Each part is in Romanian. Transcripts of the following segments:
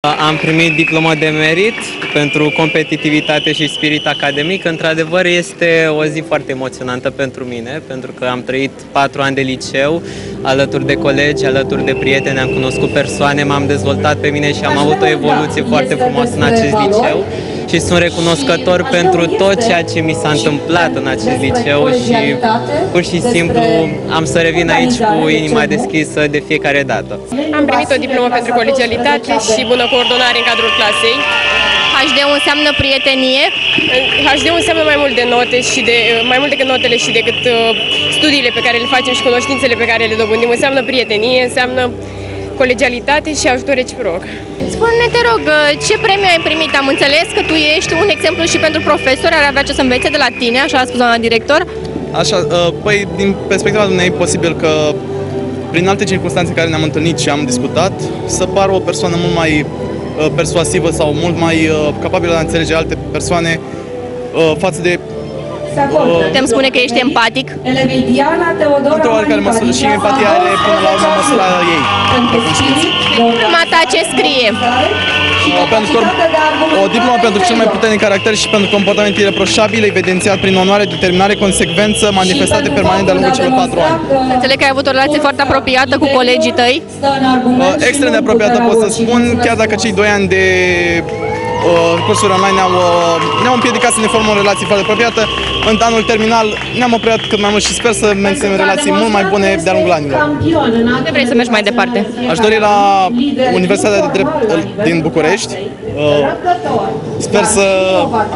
Am primit diploma de merit pentru competitivitate și spirit academic. Într-adevăr, este o zi foarte emoționantă pentru mine, pentru că am trăit patru ani de liceu alături de colegi, alături de prieteni, am cunoscut persoane, m-am dezvoltat pe mine și am avut o evoluție foarte frumoasă în acest liceu și sunt recunoscător pentru tot ceea ce mi s-a întâmplat în acest liceu și pur și simplu am să revin aici cu inima deschisă de fiecare dată. Am primit o diplomă pentru colegialitate și bună coordonare în cadrul clasei. HD înseamnă prietenie. HD înseamnă mai mult de note și de mai mult decât notele și decât uh, studiile pe care le facem și cunoștințele pe care le dobândim. Înseamnă prietenie, înseamnă colegialitate și ajutor reciproc. Spune, te rog, ce premiu ai primit? Am înțeles că tu ești un exemplu și pentru profesori, ar avea ce să învețe de la tine, așa a spus doamna director. Așa, uh, păi din perspectiva dumneavoastră, posibil că prin alte circunstanțe care ne-am întâlnit și am discutat, să pară o persoană mult mai uh, persuasivă sau mult mai uh, capabilă de a înțelege alte persoane față de Putem spune că ești empatic? Într-o oarecare măsură și empatia are până la urmă măsura ei. Mata ce scrie? Pentru că o diplomă pentru cel mai puternic caracter și pentru comportament ireproșabil, evidențiat prin onoare, determinare, consecvență, manifestate permanent de-a lungul celor patru ani. Înțeleg că ai avut o relație foarte apropiată cu colegii tăi? Extrem de apropiată, pot să spun, chiar dacă cei doi ani de în cursuri online ne-au, ne-au împiedicat să ne formăm o relație foarte apropiată. În anul terminal ne-am oprit cât mai mult și sper să menținem relații mult mai bune de-a lungul anilor. Unde vrei să mergi mai departe? Aș dori la Universitatea de Drept din București. Sper să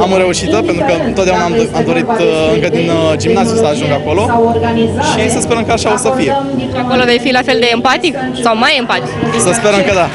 am o reușită, pentru că întotdeauna am, am dorit încă din gimnaziu să ajung acolo și să sperăm că așa o să fie. Acolo vei fi la fel de empatic sau mai empatic? Să sperăm că da.